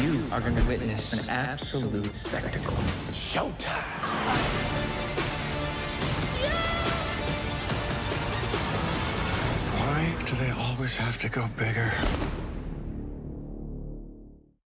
You are going to witness an absolute spectacle. Showtime! Why do they always have to go bigger?